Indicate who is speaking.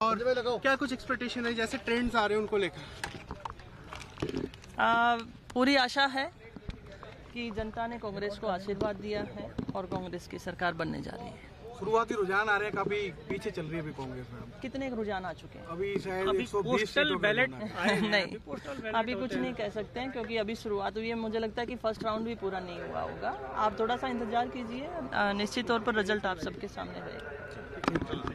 Speaker 1: और क्या कुछ एक्सपेक्टेशन है? जैसे ट्रेंड्स आ रहे हैं उनको लेकर।
Speaker 2: पूरी आशा है कि जनता ने कांग्रेस को आशीर्वाद दिया है और कांग्रेस की सरकार बनने जा रही है।
Speaker 1: शुरुआती रुझान आ रहे हैं काफ़ी पीछे चल रही है अभी कांग्रेस में।
Speaker 2: कितने रुझान आ चुके हैं?
Speaker 1: अभी शायद
Speaker 3: अभी पोस्टल बैलेट
Speaker 2: नहीं
Speaker 3: पोस्टल
Speaker 2: अभी कुछ नहीं कह सकते हैं क्योंकि अभी शुरुआत हुई है। मुझे लगता है कि फ़र्स्ट राउंड भी पूरा नहीं हुआ होगा। आप थोड़ा सा इंतज़ार कीजिए। निश्चित तौर पर रिज़ल्ट आप सबके सामने रहेगा।